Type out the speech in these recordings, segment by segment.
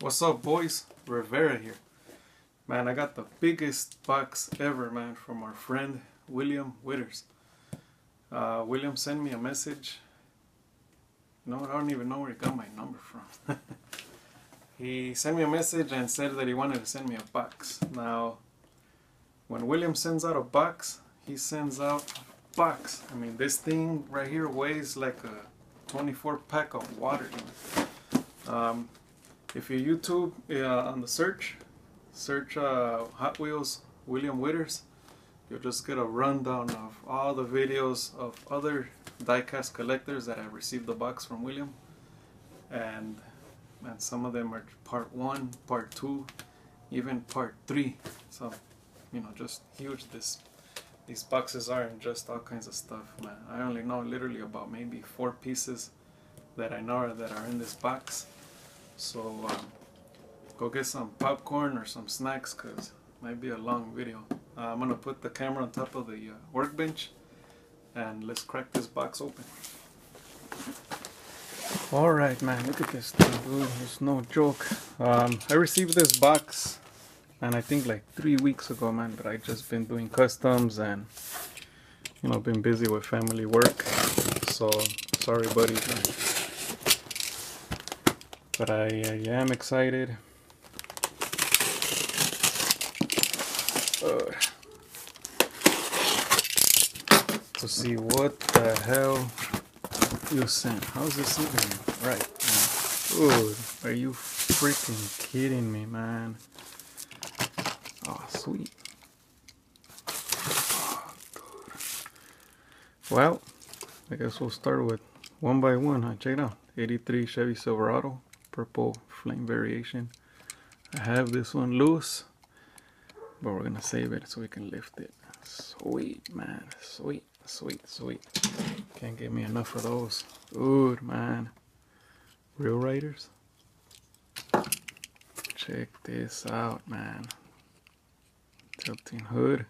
What's up, boys? Rivera here. Man, I got the biggest box ever, man, from our friend William Witters. Uh, William sent me a message. Know? I don't even know where he got my number from. he sent me a message and said that he wanted to send me a box. Now, when William sends out a box, he sends out a box. I mean, this thing right here weighs like a 24 pack of water. Um, if you YouTube uh, on the search, search uh, Hot Wheels William Witters, you'll just get a rundown of all the videos of other diecast collectors that have received the box from William. And man, some of them are part one, part two, even part three. So, you know, just huge this these boxes are and just all kinds of stuff, man. I only know literally about maybe four pieces that I know that are in this box. So um, go get some popcorn or some snacks because it might be a long video. Uh, I'm gonna put the camera on top of the uh, workbench and let's crack this box open. Alright man, look at this thing dude, it's no joke. Um, I received this box and I think like three weeks ago man, but I just been doing customs and you know been busy with family work. So sorry buddy. But I, I am excited. To see what the hell you sent. How's this even right? Dude, are you freaking kidding me, man? Oh, sweet. Well, I guess we'll start with one by one, huh? Check it out. 83 Chevy Silverado purple flame variation. I have this one loose, but we're gonna save it so we can lift it. Sweet, man. Sweet, sweet, sweet. Can't get me enough of those. Good, man. Real Riders. Check this out, man. Tilting hood.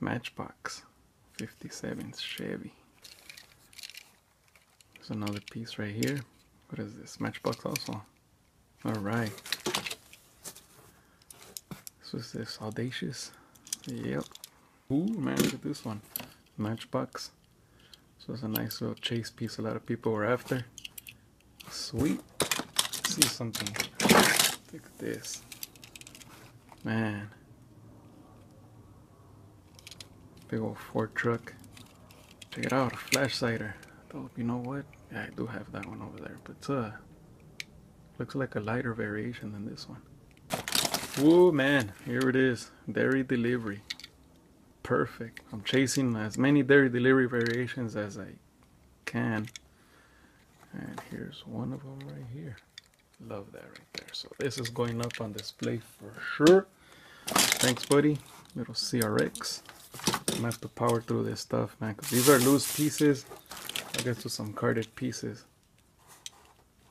Matchbox. 57 Chevy. There's another piece right here. What is this? Matchbox also. Alright. This is this audacious? Yep. Ooh man, look at this one. Matchbox. So it's a nice little chase piece a lot of people were after. Sweet. Let's see something. Look at this. Man. Big old Ford truck. Check it out, a Flashsider. Oh, you know what? Yeah, I do have that one over there, but uh, looks like a lighter variation than this one. Whoa, man, here it is, dairy delivery. Perfect. I'm chasing as many dairy delivery variations as I can. And here's one of them right here. Love that right there. So this is going up on display for sure. Thanks, buddy. Little CRX. I'm gonna have to power through this stuff, man, because these are loose pieces. I with some carded pieces.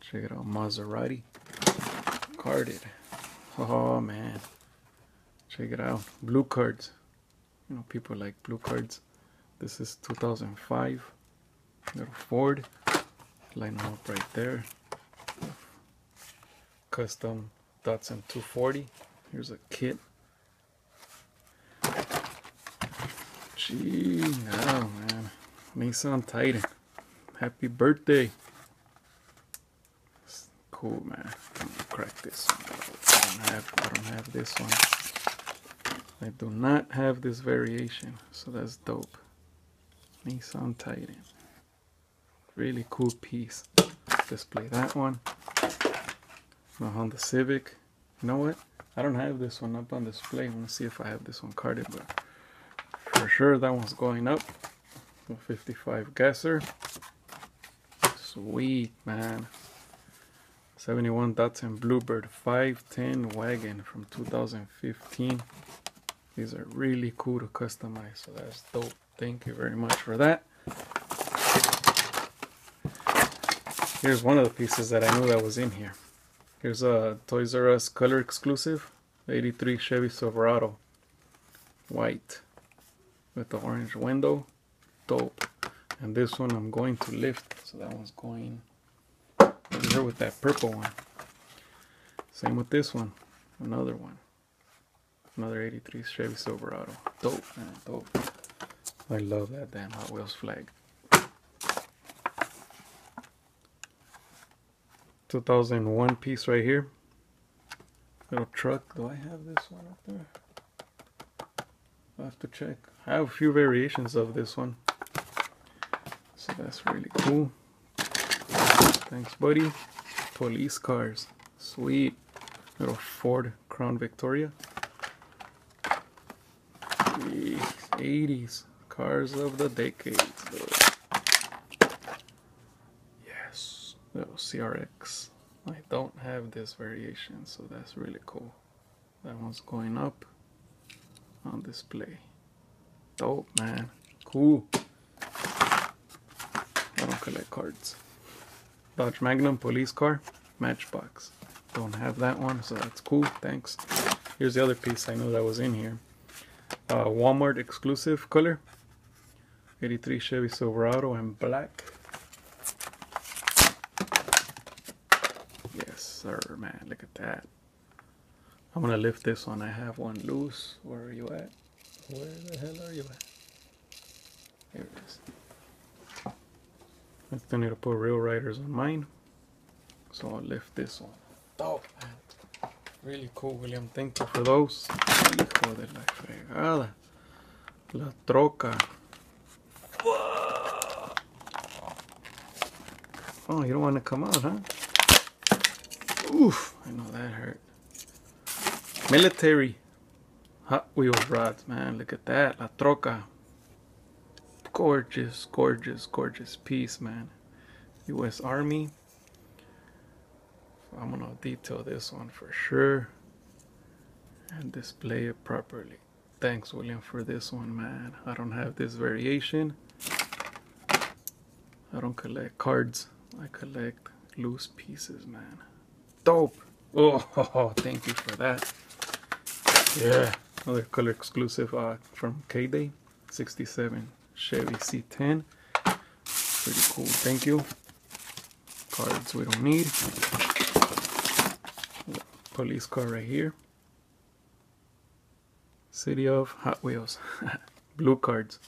Check it out, Maserati. Carded. Oh man. Check it out. Blue cards. You know, people like blue cards. This is 2005. Little Ford. Line them up right there. Custom Datsun 240. Here's a kit. Gee, oh man. Nissan Titan happy birthday. Cool, man. crack this one. I don't have. I don't have this one. I do not have this variation, so that's dope. Nissan Titan. Really cool piece. Display that one. The Honda Civic. You know what? I don't have this one up on display. I Let's see if I have this one carded, but for sure that one's going up. 55 gasser. Sweet, man. 71 Datsun Bluebird 510 wagon from 2015. These are really cool to customize, so that's dope. Thank you very much for that. Here's one of the pieces that I knew that was in here. Here's a Toys R Us color exclusive 83 Chevy Silverado. White with the orange window. Dope and this one I'm going to lift so that one's going over her with that purple one. Same with this one. Another one. Another 83 Chevy Silverado. Dope, man. Dope. I love that damn Hot Wheels flag. 2001 piece right here. Little truck. Do I have this one up there? i have to check. I have a few variations of this one. So that's really cool. Thanks, buddy. Police cars. Sweet. Little Ford Crown Victoria. 80s. Cars of the decades. Yes. Little CRX. I don't have this variation, so that's really cool. That one's going up on display. Dope, man. Cool. Collect cards. Dodge Magnum police car, Matchbox. Don't have that one, so that's cool. Thanks. Here's the other piece I know that was in here. Uh, Walmart exclusive color. 83 Chevy Silverado in black. Yes, sir, man. Look at that. I'm gonna lift this one. I have one loose. Where are you at? Where the hell are you at? Here it is. I still need to put real riders on mine. So I'll lift this one. Oh, man. Really cool, William. Thank you for those. Hijo de la fregada. La troca. Oh, you don't want to come out, huh? Oof, I know that hurt. Military Hot Wheels rods, man. Look at that. La Troca. Gorgeous, gorgeous, gorgeous piece, man. U.S. Army. I'm gonna detail this one for sure and display it properly. Thanks, William, for this one, man. I don't have this variation. I don't collect cards. I collect loose pieces, man. Dope. Oh, thank you for that. Yeah, another color exclusive uh, from K-Day, 67 Chevy C10. Pretty cool, thank you. Cards we don't need. Police car right here. City of Hot Wheels. Blue cards.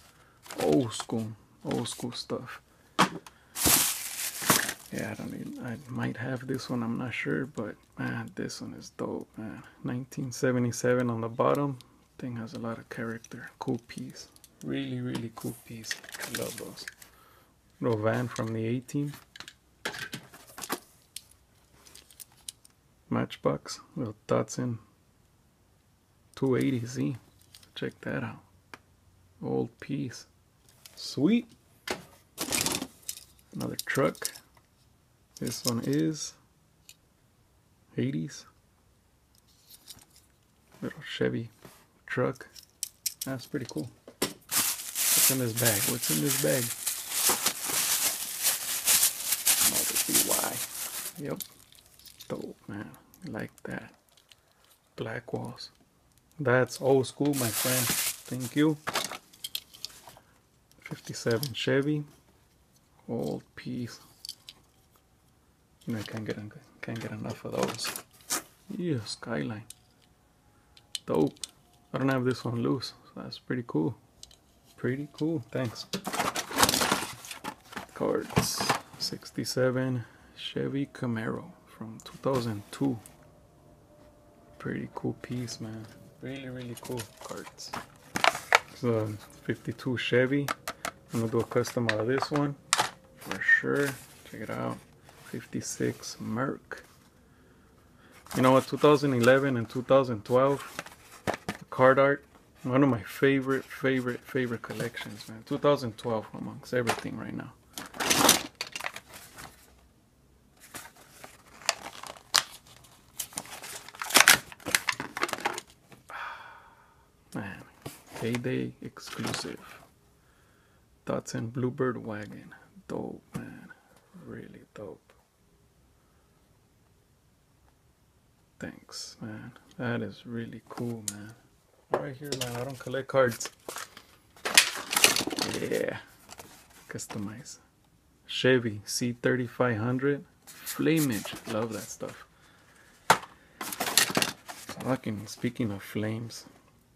Old school, old school stuff. Yeah, I don't need, I might have this one, I'm not sure, but man, this one is dope, man. 1977 on the bottom. Thing has a lot of character. Cool piece. Really, really cool piece. I love those. Little van from the 18. Matchbox, little Datsun 280Z. Check that out. Old piece. Sweet. Another truck. This one is 80s. Little Chevy truck. That's pretty cool. What's in this bag? What's in this bag? Model BY. Yep. Dope, man. Like that. Black walls. That's old school, my friend. Thank you. 57 Chevy. Old piece. You know, I can't get can't get enough of those. Yeah, Skyline. Dope. I don't have this one loose, so that's pretty cool. Pretty cool. Thanks. Cards. 67 Chevy Camaro from 2002. Pretty cool piece, man. Really, really cool cards. So 52 Chevy. I'm gonna do a custom out of this one for sure. Check it out. 56 Merc. You know what, 2011 and 2012, card art, one of my favorite, favorite, favorite collections, man. 2012 amongst everything right now. Man, K-Day exclusive. Datsun Bluebird Wagon. Dope, man. Really dope. Thanks, man. That is really cool, man. Right here, man. I don't collect cards. Yeah. Customize. Chevy C3500 Flamage. Love that stuff. Fucking speaking of flames.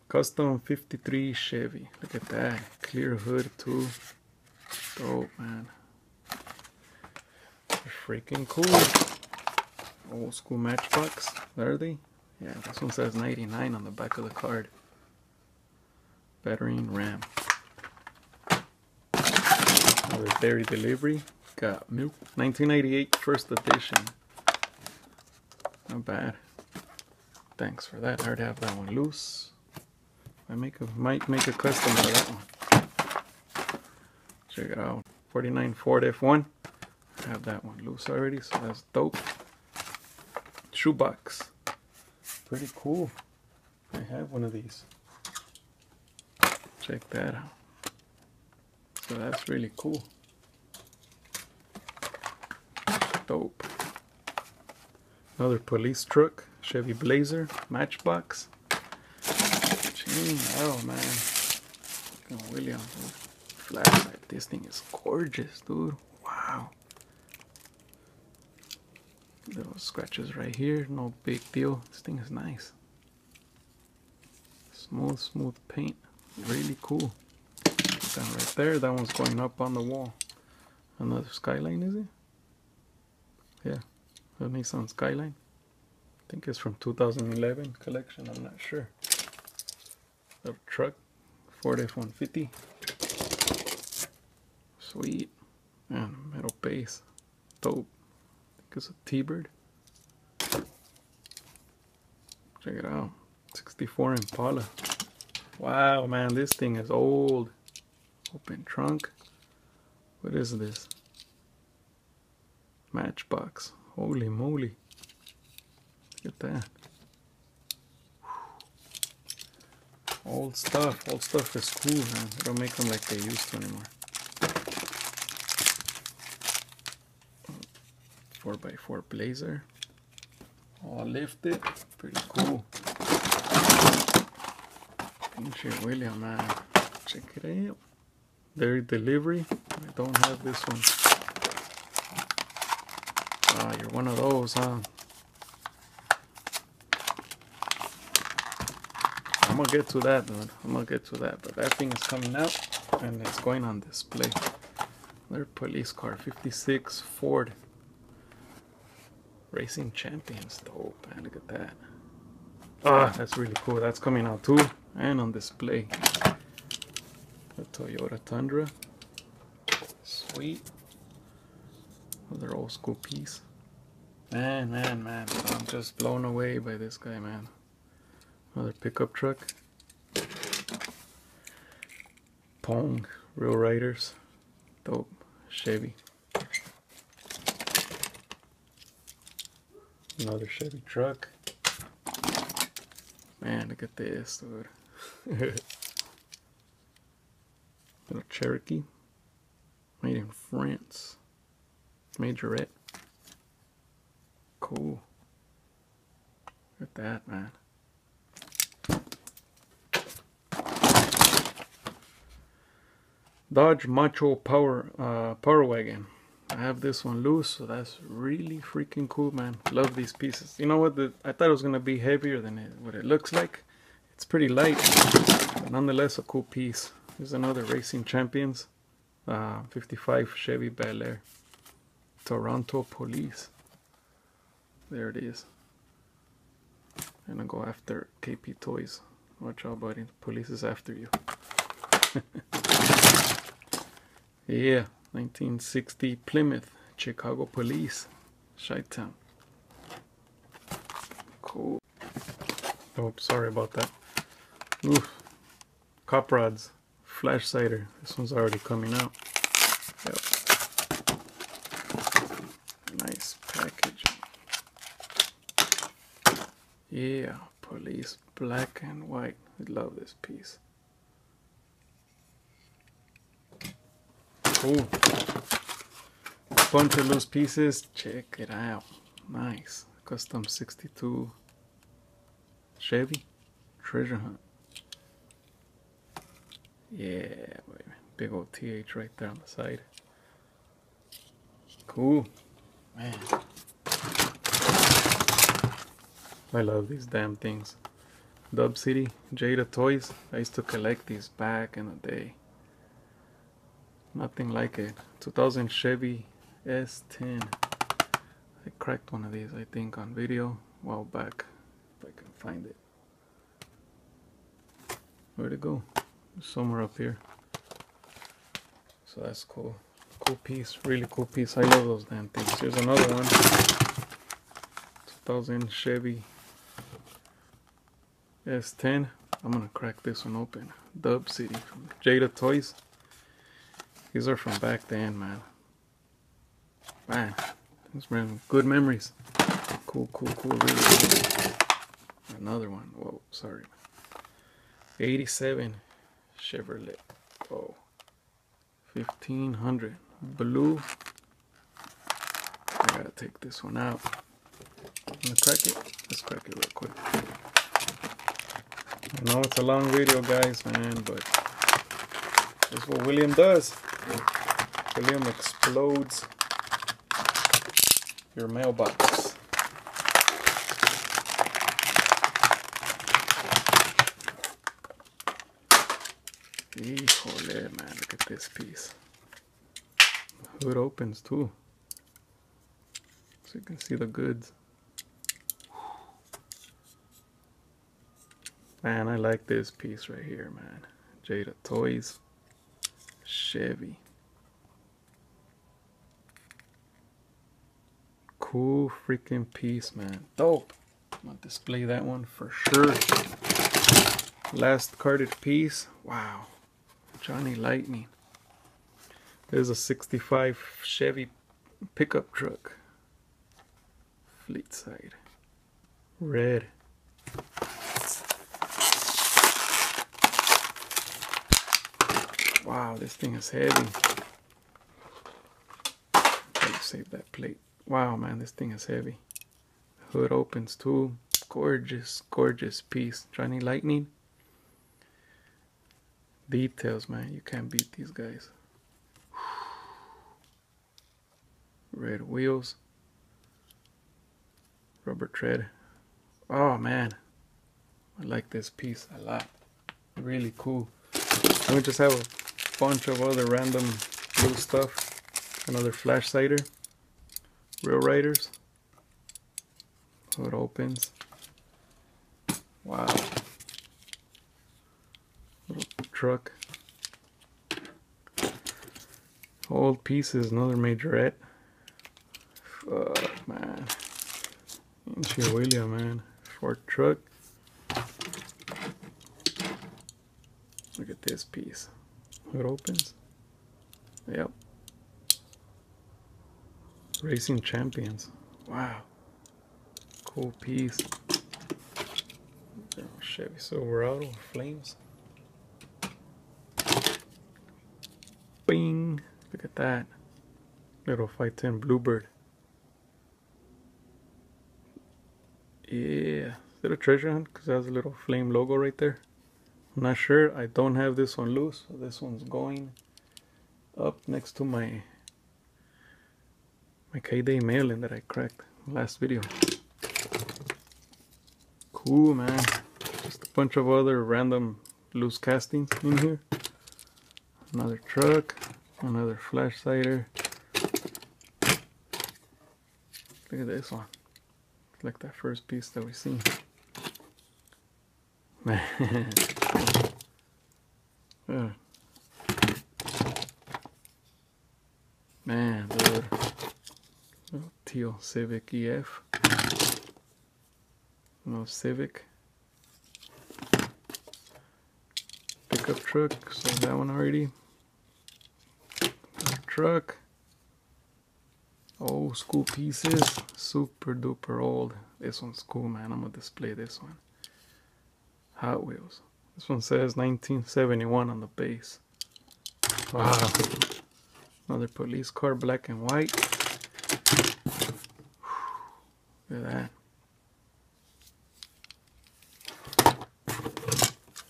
Custom 53 Chevy. Look at that. Clear hood too. Dope man. Freaking cool. Old school matchbox. Are they? Yeah, this one says 99 on the back of the card. Battery and RAM. Another dairy delivery. Got milk. 1988 first edition. Not bad. Thanks for that. I already have that one loose. I make a might make a custom of that one. Check it out. 49 Ford F1. I have that one loose already, so that's dope. Shoebox. Pretty cool. I have one of these. Check that out. So that's really cool. Dope. Another police truck, Chevy Blazer, Matchbox. Oh man. William. Flashlight. This thing is gorgeous, dude. Wow. Little scratches right here, no big deal. This thing is nice. Smooth, smooth paint. Really cool. That right there, that one's going up on the wall. Another Skyline, is it? Yeah, the Nissan Skyline. I think it's from 2011 collection, I'm not sure. The truck, Ford F-150. Sweet. And metal base. Dope. I think it's a T-Bird. Check it out. 64 Impala. Wow, man, this thing is old. Open trunk. What is this? Matchbox. Holy moly. Look at that. Old stuff. Old stuff is cool, man. They don't make them like they used to anymore. 4x4 Blazer. All lifted. Pretty cool. Pinche William, man. Check it out. Their delivery. I don't have this one. Ah, you're one of those, huh? I'm gonna get to that, dude. I'm gonna get to that. But that thing is coming out and it's going on display. Their police car, 56 Ford. Racing Champions. Dope, man. Look at that. Ah, that's really cool. That's coming out too and on display. The Toyota Tundra. Sweet. Another old school piece. Man, man, man. I'm just blown away by this guy, man. Another pickup truck. Pong, Real Riders. Dope. Chevy. Another Chevy truck. Man, look at this, dude. Little Cherokee. Made in France. Majorette. Cool. Look at that, man. Dodge Macho Power uh, Power Wagon. I have this one loose, so that's really freaking cool, man. Love these pieces. You know what? The, I thought it was gonna be heavier than it, what it looks like. It's pretty light, but nonetheless a cool piece. Here's another Racing Champions, uh, 55 Chevy Bel Air, Toronto Police. There it is. And I go after KP Toys. Watch out, buddy. The police is after you. yeah. 1960 Plymouth, Chicago Police, Chi-Town. Cool. Oh, sorry about that. Oof. Cop rods, Flashsider. This one's already coming out. Yep. Nice package. Yeah, police, black and white. I love this piece. Cool. Bunch of loose pieces. Check it out. Nice. Custom 62 Chevy Treasure Hunt. Yeah, big old TH right there on the side. Cool. Man. I love these damn things. Dub City, Jada Toys. I used to collect these back in the day. Nothing like it. 2000 Chevy S10. I cracked one of these, I think, on video a while back. If I can find it. Where'd it go? Somewhere up here. So that's cool. Cool piece. Really cool piece. I love those damn things. Here's another one. 2000 Chevy S10. I'm gonna crack this one open. Dub City from Jada Toys. These are from back then, man. Man, these are good memories. Cool, cool, cool. Really cool. Another one. Whoa, sorry. 87 Chevrolet. Whoa. 1500 blue. I gotta take this one out. I'm gonna crack it. Let's crack it real quick. I know it's a long video, guys, man, but this is what William does. William explodes your mailbox. Híjole, man, look at this piece. The hood opens too. So you can see the goods. Man, I like this piece right here, man. Jada Toys. Chevy. Cool freaking piece, man. Dope. I'm gonna display that one for sure. Last carded piece. Wow. Johnny Lightning. There's a 65 Chevy pickup truck. Fleet side. Red. Wow, this thing is heavy. save that plate. Wow, man, this thing is heavy. Hood opens too. Gorgeous, gorgeous piece. Johnny Lightning. Details, man. You can't beat these guys. Red wheels. Rubber tread. Oh, man. I like this piece a lot. Really cool. Let me just have a bunch of other random little stuff. Another Flashsider. Real Riders. Hood opens. Wow. Truck. Old pieces, another majorette. Fuck, man. Ain't William, man. Ford truck. Look at this piece. It opens. Yep. Racing Champions. Wow. Cool piece. Oh, Chevy Silverado flames. Look at that. Little 510 Bluebird. Yeah. Is a treasure hunt? Because it has a little flame logo right there. I'm not sure. I don't have this one loose. This one's going up next to my my K-Day mailing that I cracked last video. Cool, man. Just a bunch of other random loose castings in here. Another truck, another Flashsider. Look at this one. It's like that first piece that we seen. Man. Man, the Teal Civic EF. No Civic. Pickup truck, so that one already. Truck. Old school pieces. Super duper old. This one's cool, man. I'm gonna display this one. Hot Wheels. This one says 1971 on the base. Wow. Another police car, black and white. Look at that.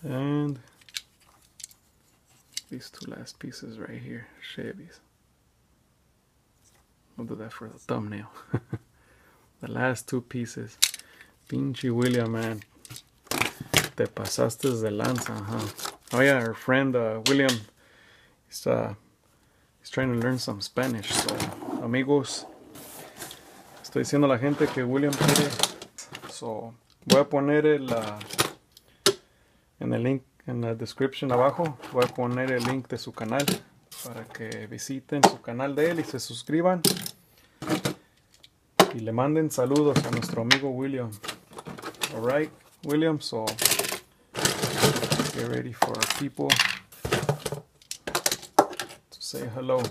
And these two last pieces right here, Chevys. We'll do that for the thumbnail. the last two pieces. Pinche William, man. Te pasaste de lanza, huh? Oh yeah, our friend uh, William, he's, uh, he's trying to learn some Spanish. So, amigos, estoy diciendo a la gente que William quiere. So, voy a poner el, uh, en el link, en la description abajo, voy a poner el link de su canal para que visiten su canal de él y se suscriban y le manden saludos a nuestro amigo William. Alright, William, so get ready for our people to say hello.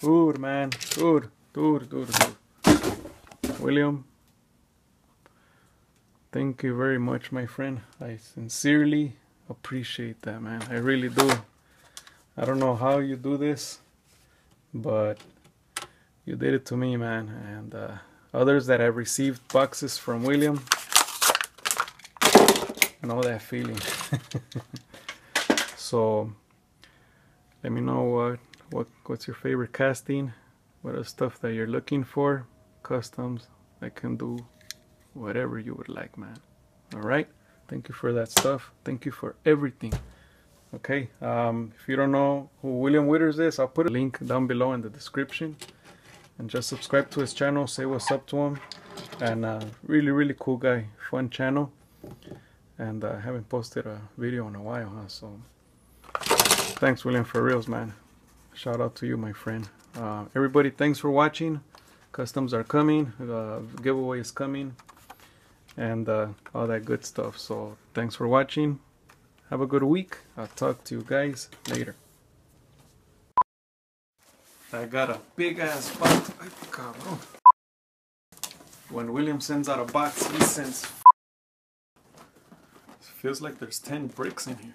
Dude, man, dude, dude, dude, dude. William, thank you very much, my friend. I sincerely appreciate that, man. I really do. I don't know how you do this, but you did it to me, man. And uh, others that have received boxes from William, I know that feeling. so let me know what what what's your favorite casting, what stuff that you're looking for, customs. I can do whatever you would like, man. All right. Thank you for that stuff. Thank you for everything. Okay, um, if you don't know who William Witters is, I'll put a link down below in the description. And just subscribe to his channel, say what's up to him. And uh, really, really cool guy, fun channel. And I uh, haven't posted a video in a while, huh? So thanks, William, for reals, man. Shout out to you, my friend. Uh, everybody, thanks for watching. Customs are coming. Uh, giveaway is coming and uh, all that good stuff. So thanks for watching. Have a good week. I'll talk to you guys later. I got a big ass box. When William sends out a box, he sends. Feels like there's 10 bricks in here.